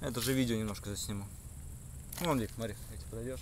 Это же видео немножко засниму. Вон, Вик, смотри, если подойдешь.